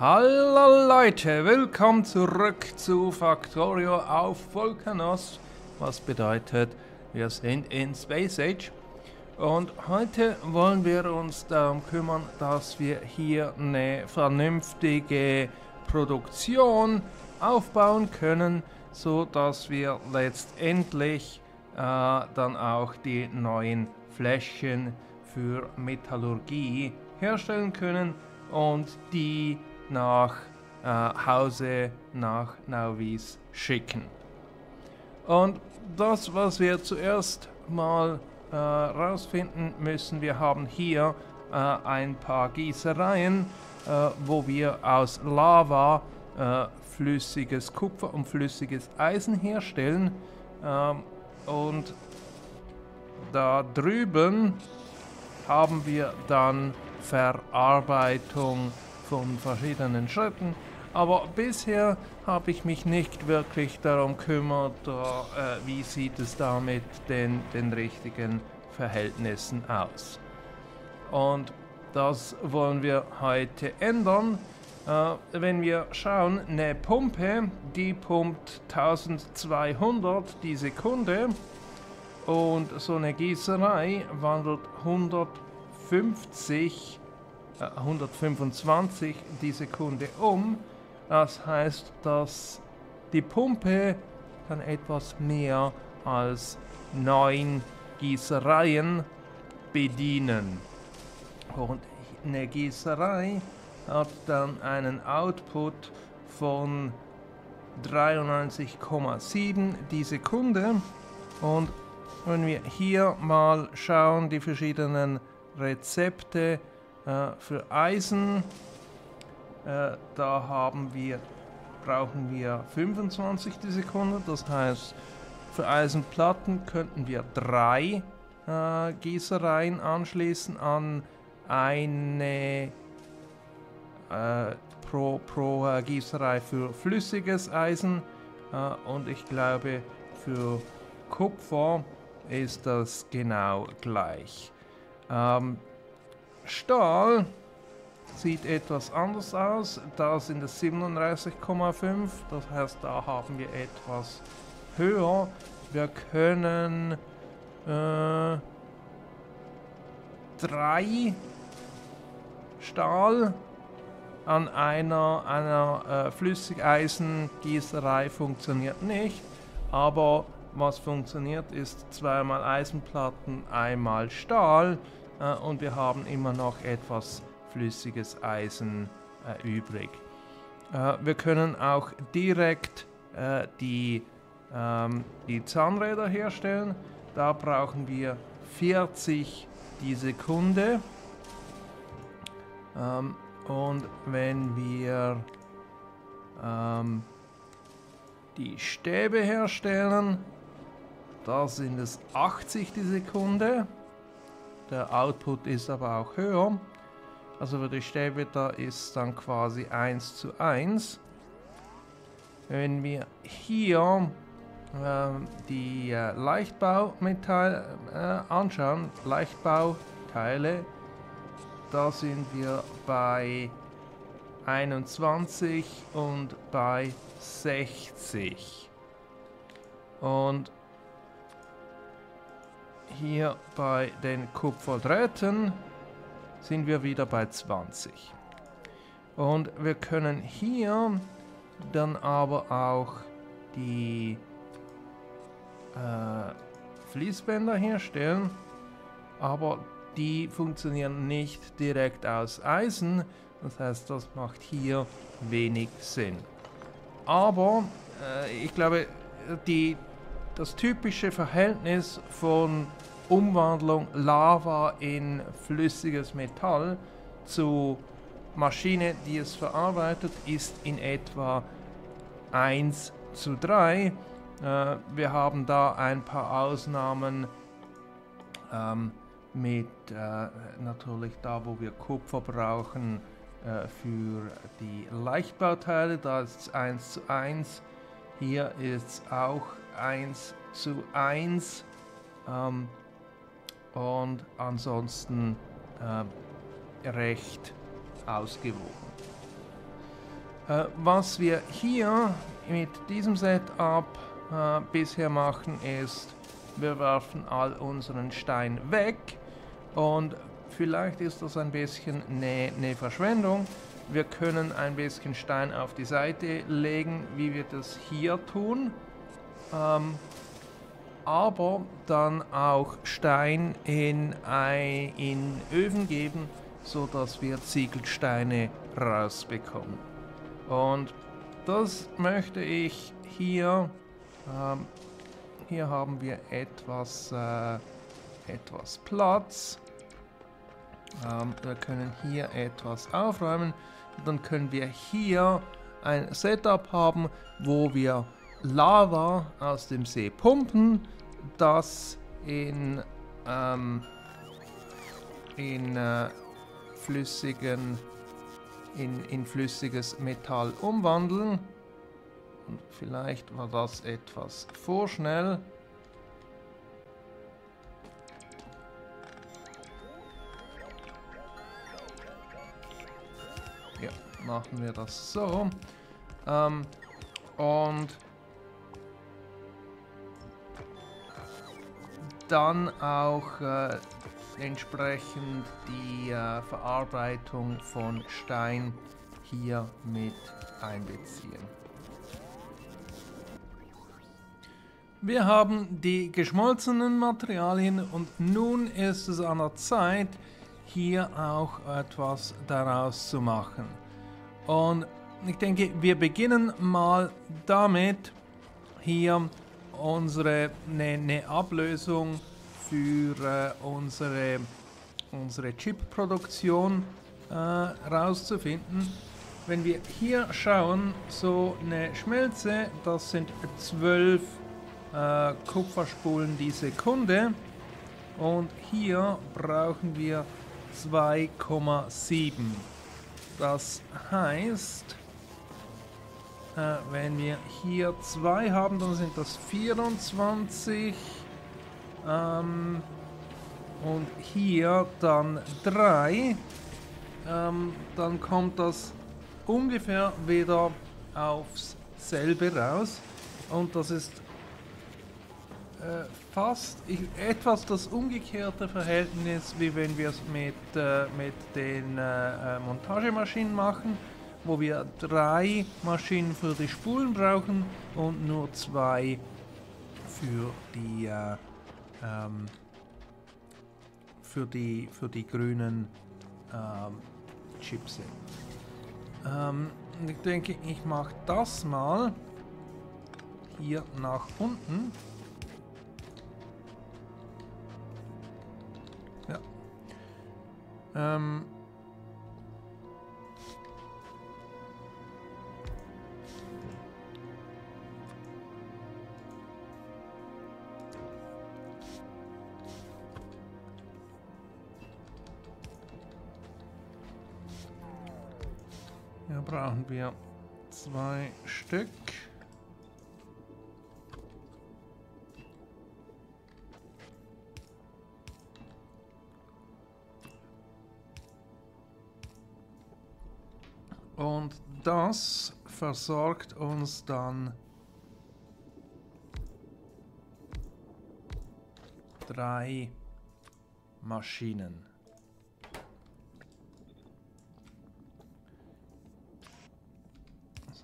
Hallo Leute, willkommen zurück zu Factorio auf Volcanos, was bedeutet, wir sind in Space Age. Und heute wollen wir uns darum kümmern, dass wir hier eine vernünftige Produktion aufbauen können, so dass wir letztendlich äh, dann auch die neuen Fläschchen für Metallurgie herstellen können und die nach äh, Hause nach Nauvis schicken. Und das, was wir zuerst mal äh, rausfinden müssen, wir haben hier äh, ein paar Gießereien, äh, wo wir aus Lava äh, flüssiges Kupfer und flüssiges Eisen herstellen. Ähm, und da drüben haben wir dann Verarbeitung von verschiedenen Schritten. Aber bisher habe ich mich nicht wirklich darum gekümmert, äh, wie sieht es da mit den, den richtigen Verhältnissen aus. Und das wollen wir heute ändern. Äh, wenn wir schauen, eine Pumpe, die pumpt 1200 die Sekunde und so eine Gießerei wandelt 150, äh, 125 die Sekunde um. Das heißt, dass die Pumpe kann etwas mehr als 9 Gießereien bedienen. Und eine Gießerei hat dann einen Output von 93,7 die Sekunde. Und wenn wir hier mal schauen, die verschiedenen Rezepte äh, für Eisen, äh, da haben wir, brauchen wir 25 die Sekunde. Das heißt, für Eisenplatten könnten wir drei äh, Gießereien anschließen an eine äh, pro, pro äh, Gießerei für flüssiges Eisen äh, und ich glaube für Kupfer ist das genau gleich. Ähm, Stahl sieht etwas anders aus. Da sind es 37,5. Das heißt, da haben wir etwas höher. Wir können äh, drei Stahl an einer, einer äh, Flüssigeisengießerei funktioniert nicht, aber was funktioniert ist zweimal Eisenplatten, einmal Stahl äh, und wir haben immer noch etwas flüssiges Eisen äh, übrig. Äh, wir können auch direkt äh, die, ähm, die Zahnräder herstellen. Da brauchen wir 40 die Sekunde. Ähm, und wenn wir ähm, die Stäbe herstellen, da sind es 80 die Sekunde. Der Output ist aber auch höher. Also für die da ist dann quasi 1 zu 1. Wenn wir hier äh, die äh, Leichtbaumetall äh, anschauen, Leichtbauteile, da sind wir bei 21 und bei 60. Und hier bei den Kupferdrähten sind wir wieder bei 20. Und wir können hier dann aber auch die äh, Fließbänder herstellen, aber die funktionieren nicht direkt aus Eisen, das heißt, das macht hier wenig Sinn. Aber äh, ich glaube, die, das typische Verhältnis von Umwandlung Lava in flüssiges Metall zu Maschine, die es verarbeitet, ist in etwa 1 zu 3. Äh, wir haben da ein paar Ausnahmen. Ähm, mit äh, natürlich da, wo wir Kupfer brauchen äh, für die Leichtbauteile, da ist es 1 zu 1. Hier ist es auch 1 zu 1. Ähm, und ansonsten äh, recht ausgewogen. Äh, was wir hier mit diesem Setup äh, bisher machen, ist, wir werfen all unseren Stein weg und vielleicht ist das ein bisschen eine ne Verschwendung. Wir können ein bisschen Stein auf die Seite legen, wie wir das hier tun. Ähm, aber dann auch Stein in, ein, in Öfen geben, so dass wir Ziegelsteine rausbekommen. Und das möchte ich hier. Ähm, hier haben wir etwas, äh, etwas Platz. Ähm, wir können hier etwas aufräumen. Dann können wir hier ein Setup haben, wo wir Lava aus dem See pumpen, das in, ähm, in äh, flüssigen in, in flüssiges Metall umwandeln. Vielleicht war das etwas vorschnell. Ja, machen wir das so. Ähm, und dann auch äh, entsprechend die äh, Verarbeitung von Stein hier mit einbeziehen. Wir haben die geschmolzenen Materialien und nun ist es an der Zeit, hier auch etwas daraus zu machen. Und ich denke, wir beginnen mal damit, hier unsere eine ne Ablösung für äh, unsere, unsere Chip-Produktion äh, rauszufinden. Wenn wir hier schauen, so eine Schmelze, das sind 12 äh, Kupferspulen die Sekunde. Und hier brauchen wir 2,7. Das heißt, äh, wenn wir hier 2 haben, dann sind das 24. Ähm, und hier dann 3. Ähm, dann kommt das ungefähr wieder aufs selbe raus. Und das ist äh, fast ich, etwas das umgekehrte Verhältnis, wie wenn wir es mit, äh, mit den äh, äh, Montagemaschinen machen, wo wir drei Maschinen für die Spulen brauchen und nur zwei für die äh, ähm, für, die, für die grünen ähm, Chips. Ähm, ich denke, ich mache das mal hier nach unten. Ja. Ähm, Hier brauchen wir zwei Stück. Und das versorgt uns dann drei Maschinen.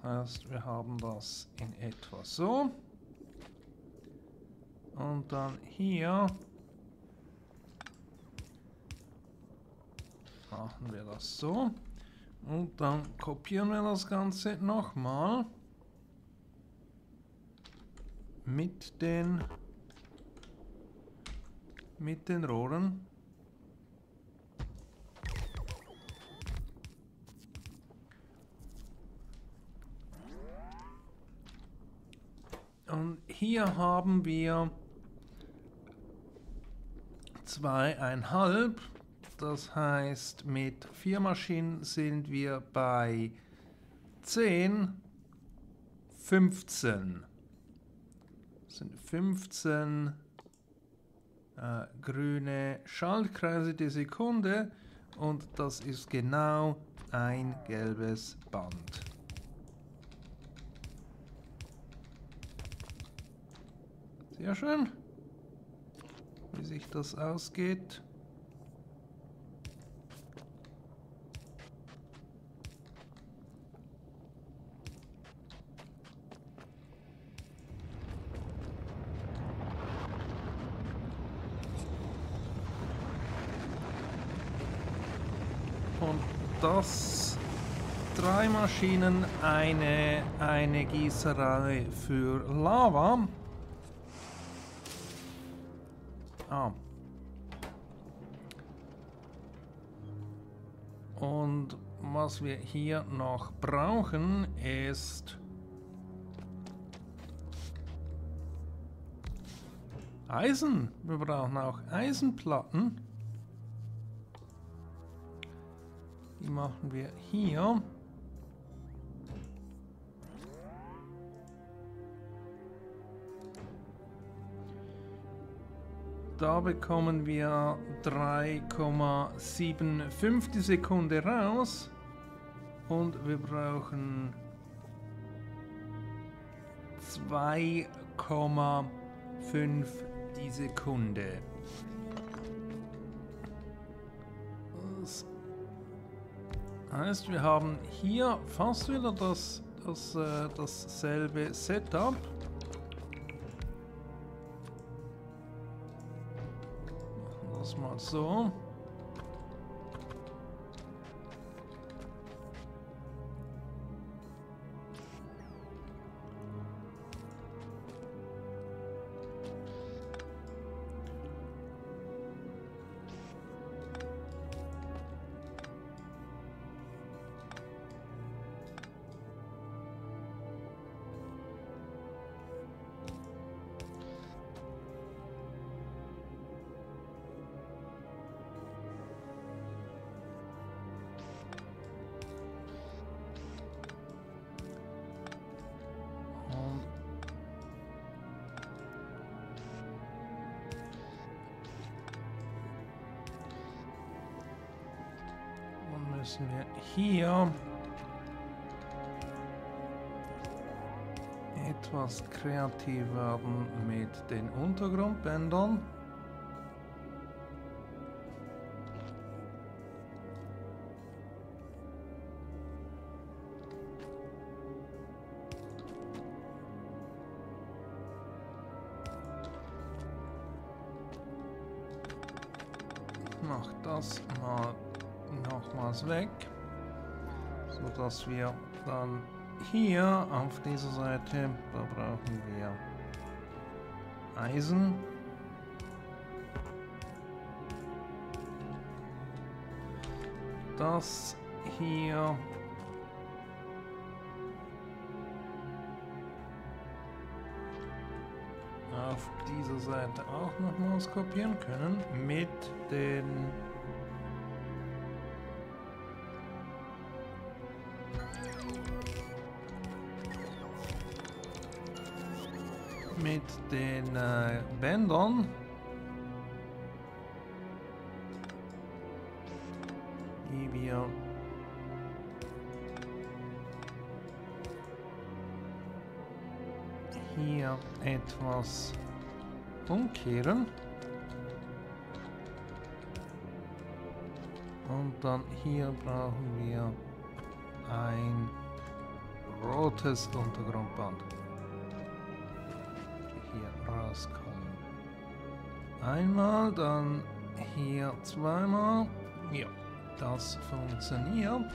Heißt, wir haben das in etwa so. Und dann hier machen wir das so. Und dann kopieren wir das Ganze nochmal mit den mit den Rohren. Und hier haben wir zweieinhalb. Das heißt, mit vier Maschinen sind wir bei 10, 15. Das sind 15 äh, grüne Schaltkreise die Sekunde und das ist genau ein gelbes Band. Sehr schön. Wie sich das ausgeht. Und das drei Maschinen, eine, eine Gießerei für Lava. Ah. Und was wir hier noch brauchen ist Eisen. Wir brauchen auch Eisenplatten. Die machen wir hier. Da bekommen wir 3,75 die Sekunde raus. Und wir brauchen 2,5 die Sekunde. Das heißt, wir haben hier fast wieder das, das, äh, dasselbe Setup. So. Müssen wir hier etwas kreativ werden mit den Untergrundbändern. Mach das mal nochmals weg, so dass wir dann hier auf dieser Seite, da brauchen wir Eisen. Das hier auf dieser Seite auch nochmals kopieren können mit den mit den äh, Bändern. Die wir hier etwas umkehren. Und dann hier brauchen wir ein rotes Untergrundband Einmal, dann hier zweimal. Ja, das funktioniert.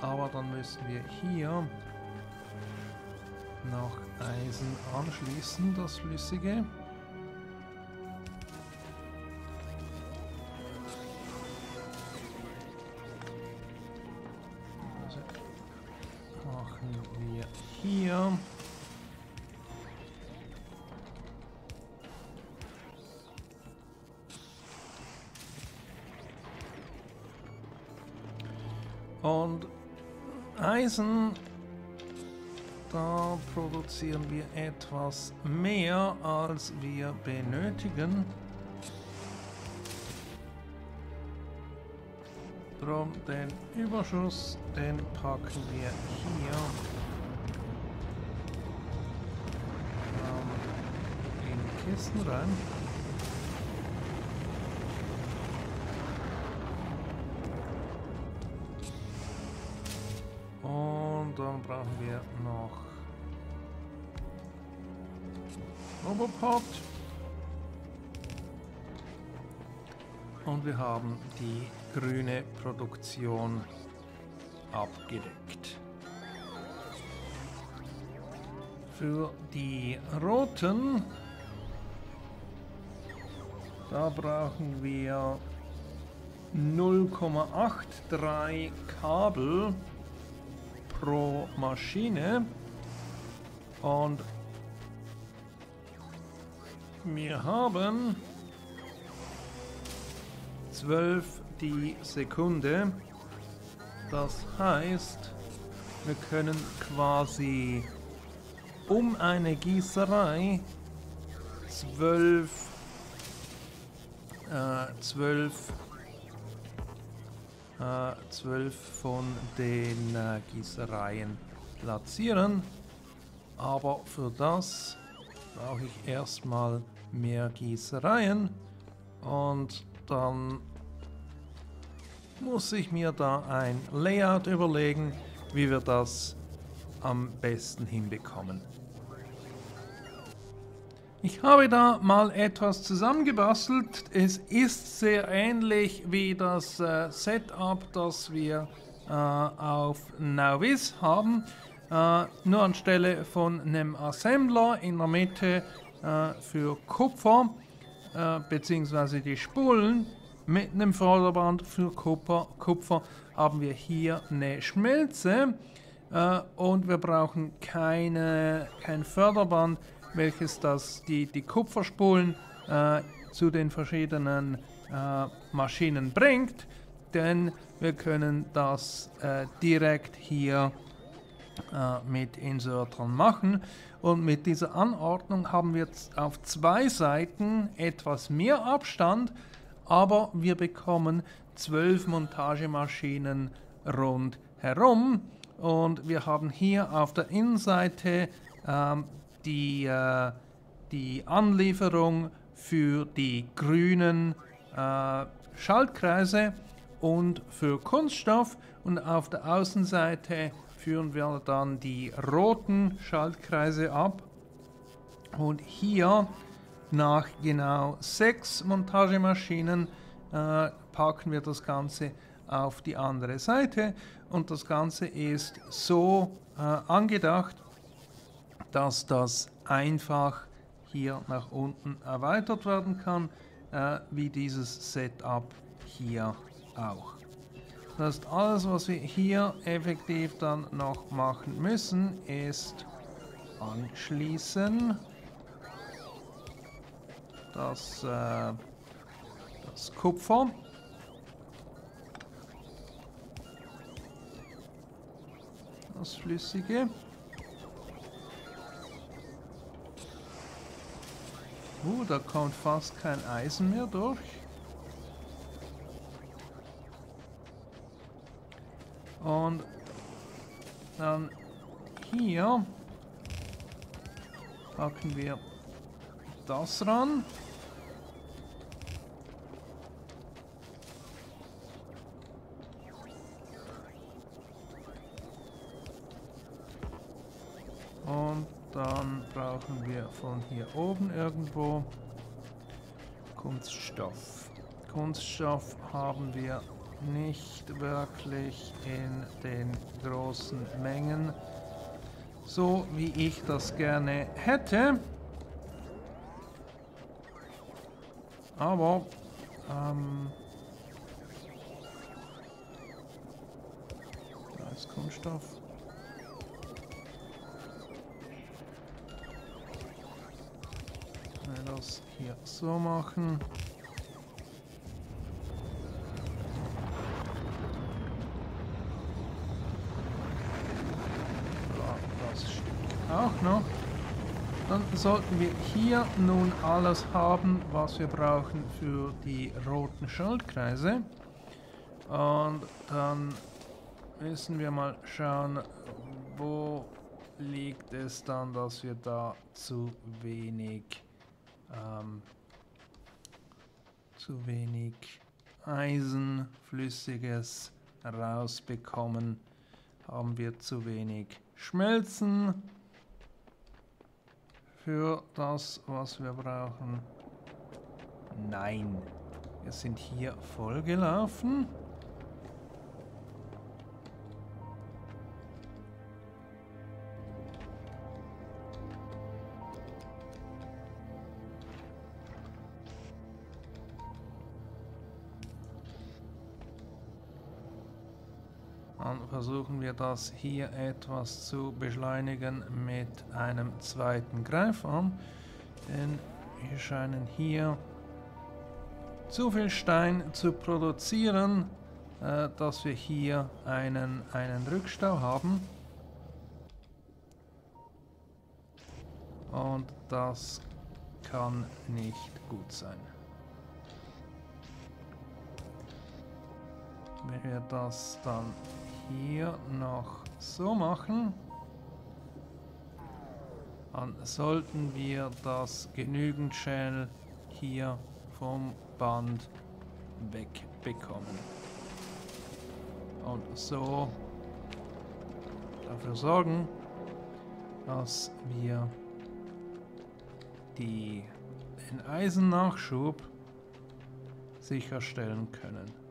Aber dann müssen wir hier noch Eisen anschließen, das Flüssige. Und Eisen, da produzieren wir etwas mehr, als wir benötigen. Drum den Überschuss, den packen wir hier. in Kisten rein. Dann brauchen wir noch Robopod. Und wir haben die grüne Produktion abgedeckt. Für die roten, da brauchen wir 0,83 Kabel pro Maschine und wir haben 12 die Sekunde. Das heißt, wir können quasi um eine Gießerei 12 äh, 12 äh, 12 von den äh, Gießereien platzieren. Aber für das brauche ich erstmal mehr Gießereien und dann muss ich mir da ein Layout überlegen, wie wir das am besten hinbekommen. Ich habe da mal etwas zusammengebastelt. Es ist sehr ähnlich wie das äh, Setup, das wir äh, auf Nauvis haben. Äh, nur anstelle von einem Assembler in der Mitte äh, für Kupfer äh, bzw. die Spulen mit einem Förderband für Kupfer, Kupfer haben wir hier eine Schmelze äh, und wir brauchen keine, kein Förderband, welches das, die, die Kupferspulen äh, zu den verschiedenen äh, Maschinen bringt, denn wir können das äh, direkt hier äh, mit Insertern machen. Und mit dieser Anordnung haben wir auf zwei Seiten etwas mehr Abstand, aber wir bekommen zwölf Montagemaschinen rundherum. Und wir haben hier auf der Innenseite ähm, die, äh, die Anlieferung für die grünen äh, Schaltkreise und für Kunststoff und auf der Außenseite führen wir dann die roten Schaltkreise ab. Und hier nach genau sechs Montagemaschinen äh, packen wir das Ganze auf die andere Seite und das Ganze ist so äh, angedacht, dass das einfach hier nach unten erweitert werden kann, äh, wie dieses Setup hier auch. Das heißt, alles, was wir hier effektiv dann noch machen müssen, ist anschließen. Das, äh, das Kupfer. Das Flüssige. Uh, da kommt fast kein Eisen mehr durch. Und dann hier packen wir das ran. Und dann brauchen wir von hier oben irgendwo Kunststoff. Kunststoff haben wir nicht wirklich in den großen Mengen, so wie ich das gerne hätte. Aber ähm, da ist Kunststoff. Das hier so machen. auch noch. Dann sollten wir hier nun alles haben, was wir brauchen für die roten Schaltkreise. Und dann müssen wir mal schauen, wo liegt es dann, dass wir da zu wenig ähm, zu wenig Eisen, flüssiges rausbekommen, haben wir zu wenig Schmelzen für das, was wir brauchen. Nein, wir sind hier vollgelaufen. Dann versuchen wir das hier etwas zu beschleunigen mit einem zweiten Greifarm. Denn wir scheinen hier zu viel Stein zu produzieren, äh, dass wir hier einen, einen Rückstau haben. Und das kann nicht gut sein. Wenn wir das dann hier noch so machen, dann sollten wir das genügend Shell hier vom Band wegbekommen. Und so dafür sorgen, dass wir die, den Eisennachschub sicherstellen können.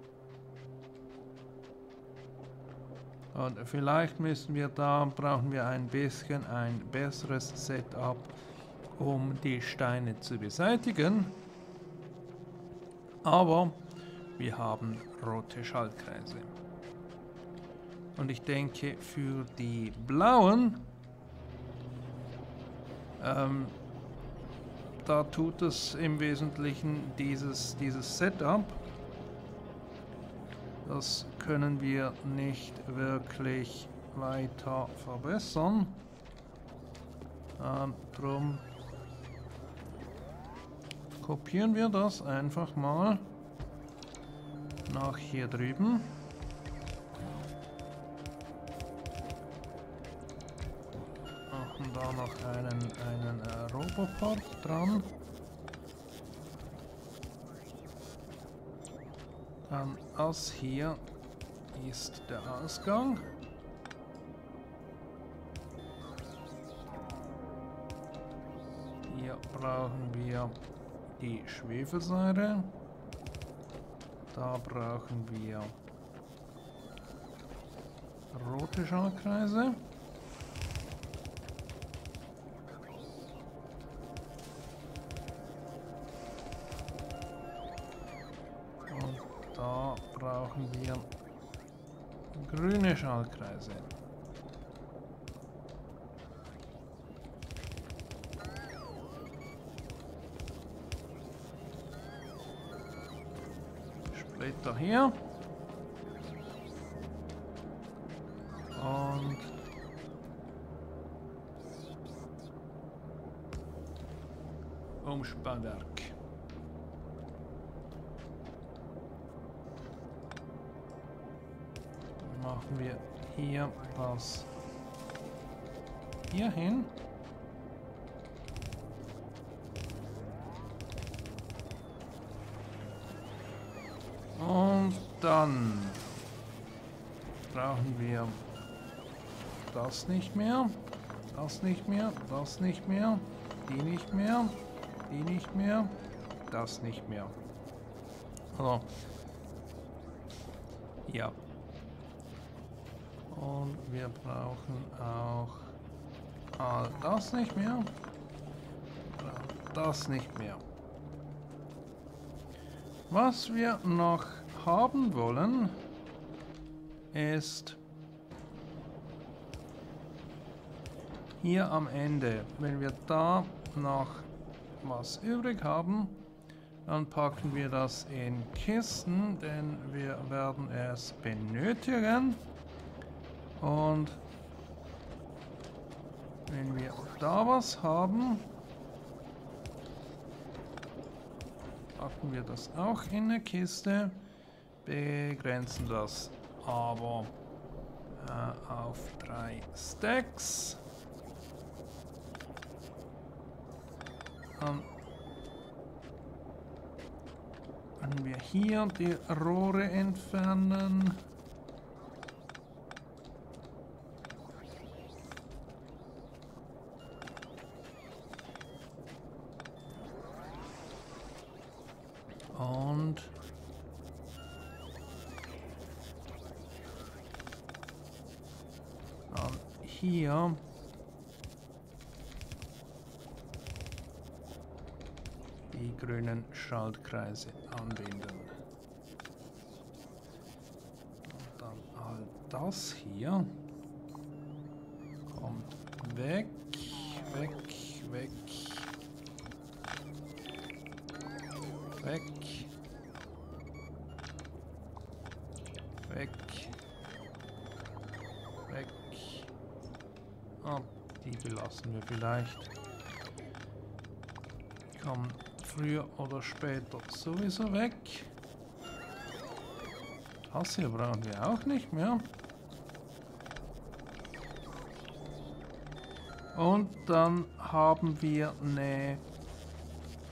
Und vielleicht müssen wir da, brauchen wir ein bisschen ein besseres Setup, um die Steine zu beseitigen. Aber wir haben rote Schaltkreise. Und ich denke, für die blauen, ähm, da tut es im Wesentlichen dieses, dieses Setup. Das können wir nicht wirklich weiter verbessern. Ähm, drum kopieren wir das einfach mal nach hier drüben. Machen da noch einen, einen äh, Roboport dran. Das hier ist der Ausgang. Hier brauchen wir die Schwefelsäure. Da brauchen wir rote Schaltkreise. Brauchen wir grüne Schaltkreise. Splitter hier. Und Umspannwerk. Machen wir hier das hier hin. Und dann brauchen wir das nicht mehr, das nicht mehr, das nicht mehr, die nicht mehr, die nicht mehr, das nicht mehr. Also, ja. Und wir brauchen auch all das nicht mehr. Das nicht mehr. Was wir noch haben wollen, ist hier am Ende, wenn wir da noch was übrig haben, dann packen wir das in Kisten, denn wir werden es benötigen. Und wenn wir da was haben, packen wir das auch in eine Kiste, begrenzen das aber äh, auf drei Stacks. Dann können wir hier die Rohre entfernen. Und dann hier die grünen Schaltkreise anbinden. Und dann all das hier kommt weg, weg, weg, weg, weg. Ah, die belassen wir vielleicht. Kommen oder später sowieso weg. Das hier brauchen wir auch nicht mehr. Und dann haben wir eine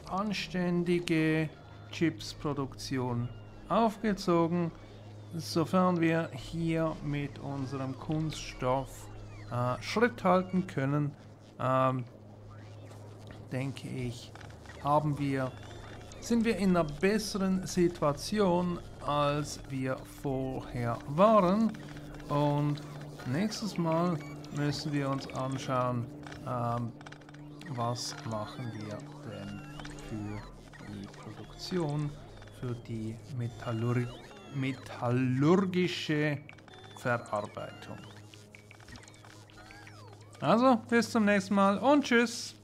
anständige Chipsproduktion aufgezogen, sofern wir hier mit unserem Kunststoff äh, Schritt halten können, ähm, denke ich, haben wir, sind wir in einer besseren Situation, als wir vorher waren. Und nächstes Mal müssen wir uns anschauen, ähm, was machen wir denn für die Produktion, für die Metallur metallurgische Verarbeitung. Also, bis zum nächsten Mal und tschüss.